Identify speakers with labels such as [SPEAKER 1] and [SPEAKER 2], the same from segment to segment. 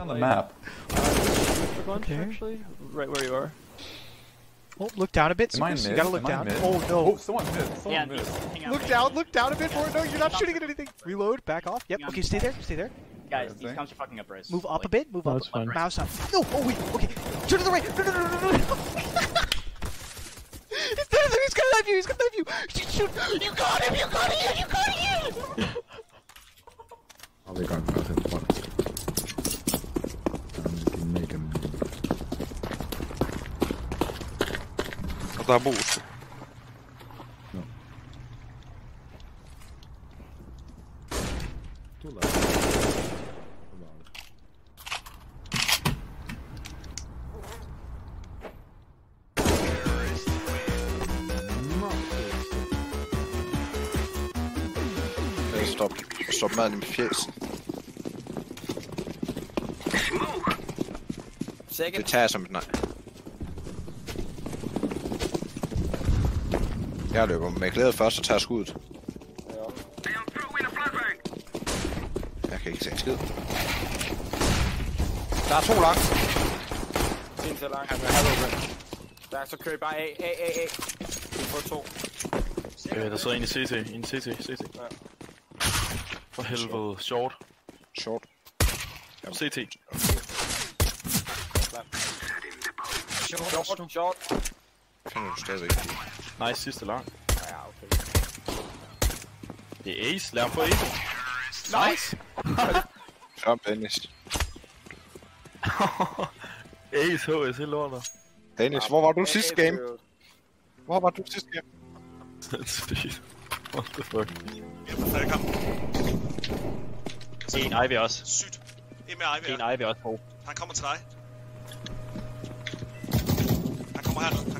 [SPEAKER 1] On the map.
[SPEAKER 2] For lunch,
[SPEAKER 3] Okay.
[SPEAKER 2] actually, right where you are.
[SPEAKER 3] Oh, look down a bit.
[SPEAKER 1] Am I
[SPEAKER 3] You gotta look
[SPEAKER 1] Am
[SPEAKER 3] down. Oh no.
[SPEAKER 1] Oh, someone mid. Someone
[SPEAKER 4] Yeah,
[SPEAKER 1] mid.
[SPEAKER 4] just hang out.
[SPEAKER 3] Look down,
[SPEAKER 4] out.
[SPEAKER 3] look down a bit more. No, you're not shooting at anything. Reload, back off. Yep. Okay, stay there, stay there.
[SPEAKER 4] Guys, these
[SPEAKER 1] thing.
[SPEAKER 4] comps are fucking up, Bryce.
[SPEAKER 3] Move up a bit, move up.
[SPEAKER 2] fine.
[SPEAKER 3] Mouse up. No, oh wait, okay. Turn to the right. No, no, no, no, no, no. He's there, he's gonna knife you, he's gonna knife you. Shoot, shoot. You got him, you got him, you got him.
[SPEAKER 5] Aldrig gang med att
[SPEAKER 6] Og der er mus.
[SPEAKER 5] Tulla.
[SPEAKER 6] Øh, Stop. Stop maden i mit fjes. Det tager jeg som et nej. Jeg løber med klædet først og tager skuddet. Jeg kan ikke se en skid. Der er to langt.
[SPEAKER 7] En til lang. Han vil have. Der, så kører I bare A, A, A, A. Vi får to.
[SPEAKER 2] Øh, der sidder en i CT, en CT, CT.
[SPEAKER 7] Ja.
[SPEAKER 2] For helvede, short.
[SPEAKER 6] Short.
[SPEAKER 2] CT.
[SPEAKER 7] Short, short.
[SPEAKER 6] Finder du stadigvæk.
[SPEAKER 2] Nice, sidste lang.
[SPEAKER 7] Ja, okay.
[SPEAKER 2] Det er ace, lad ham få ace. Nice!
[SPEAKER 6] Før Dennis.
[SPEAKER 2] ace, HS, helt lortet.
[SPEAKER 6] Dennis, hvor var du sidste game? Hvor var du sidste game?
[SPEAKER 2] Speed. What the fuck?
[SPEAKER 8] Jeg er på faldkamp.
[SPEAKER 2] En Ivy også.
[SPEAKER 8] Sygt. En med Ivy.
[SPEAKER 2] En Ivy også på.
[SPEAKER 8] Han kommer til dig. Han kommer herned.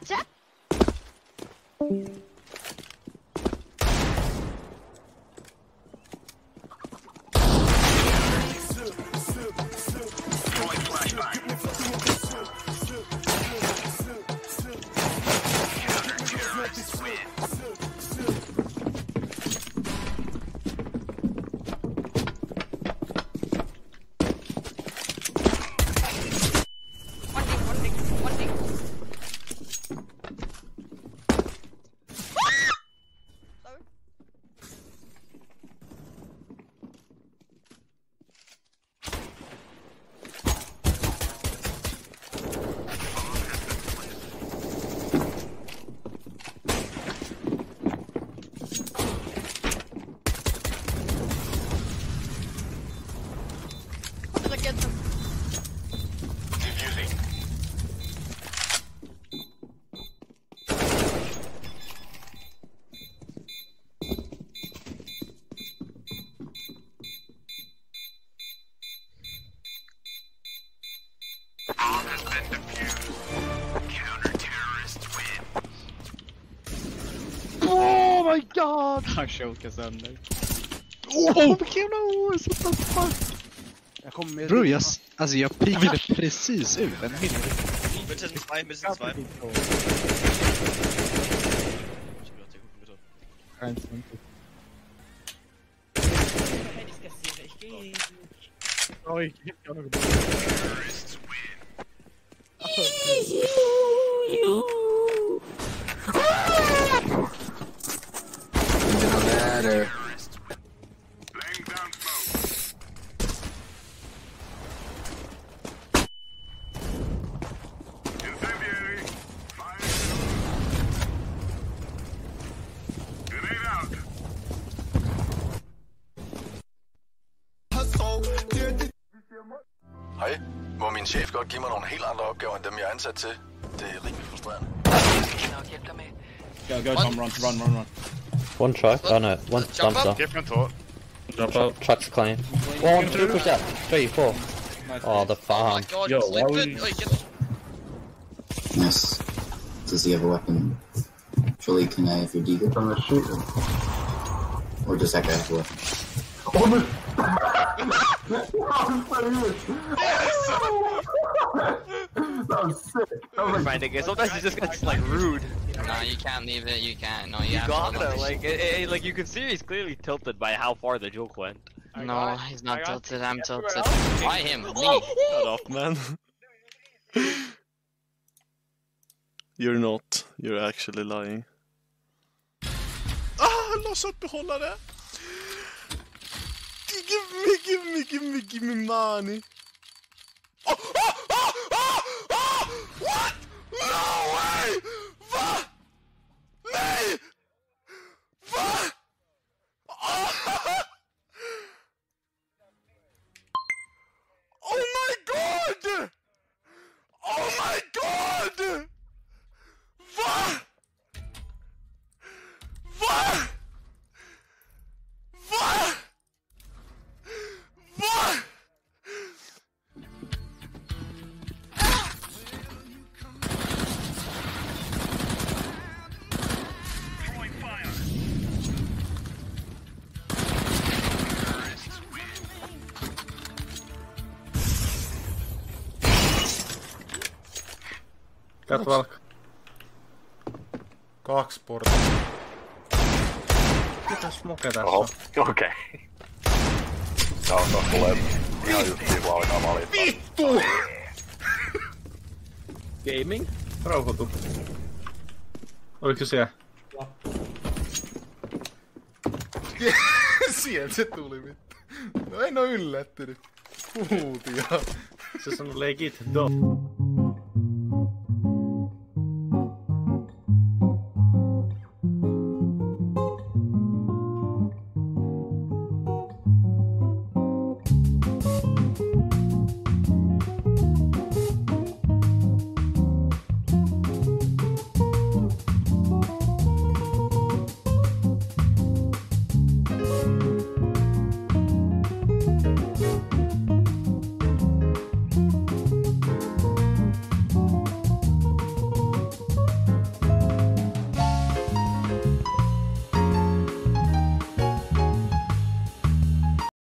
[SPEAKER 9] Did
[SPEAKER 3] my god!
[SPEAKER 4] Han chokar sönder.
[SPEAKER 3] Åh, oh! oh! What the fuck? Jag kommer med...
[SPEAKER 5] Bro, jag, alltså jag pikade precis ut en
[SPEAKER 8] hill. Mitten 2, mitten 2.
[SPEAKER 3] Kein
[SPEAKER 5] Ich gehe.
[SPEAKER 10] Sorry, jag har auch min chef godt give mig nogle helt andre opgaver, end dem jeg er ansat til? Det er rimelig frustrerende.
[SPEAKER 4] Go, go, Tom, run, run, run, run.
[SPEAKER 1] One truck. Oh no, one
[SPEAKER 10] Jump up.
[SPEAKER 1] dumpster.
[SPEAKER 9] Different thought.
[SPEAKER 5] Jump out.
[SPEAKER 1] Truck's clean. One, two, push out. Three, four. Oh, the
[SPEAKER 10] Oh my
[SPEAKER 1] farm.
[SPEAKER 10] god,
[SPEAKER 5] Yo, why
[SPEAKER 10] slipped
[SPEAKER 5] would
[SPEAKER 10] Oh, get
[SPEAKER 11] Yes. Does he have a weapon? Surely can I if you're Deagle?
[SPEAKER 5] From the shooter.
[SPEAKER 11] Or does that guy have a weapon?
[SPEAKER 12] Right, nigga. Sometimes you just got like rude.
[SPEAKER 10] No, you can't leave it. You can't. No, you,
[SPEAKER 12] You
[SPEAKER 10] have
[SPEAKER 12] gotta like, it, it, like you can see he's clearly tilted by how far the joke went.
[SPEAKER 10] No, he's not
[SPEAKER 13] I got
[SPEAKER 10] tilted. I'm tilted.
[SPEAKER 13] else.
[SPEAKER 10] Why him? Me.
[SPEAKER 9] Shut up, man.
[SPEAKER 14] You're not. You're actually lying. Ah, lossa upp behållare! Give me, give me, give me, give me money! Oh, oh, oh, oh, oh! What? No way! Va? Nej! Va? Oh! oh my god!
[SPEAKER 15] Kaksi porta.
[SPEAKER 5] Mitäs moke tässä
[SPEAKER 16] Oho,
[SPEAKER 5] on?
[SPEAKER 16] okei. Tää on taas tulee ihan justiin kun alkaa valittaa.
[SPEAKER 5] Vittu! Gaming? Rauhoitu. Oliko se siellä?
[SPEAKER 15] Sieltä se tuli vittu. No en oo yllättynyt. Huutia.
[SPEAKER 5] Se sanoi legit do.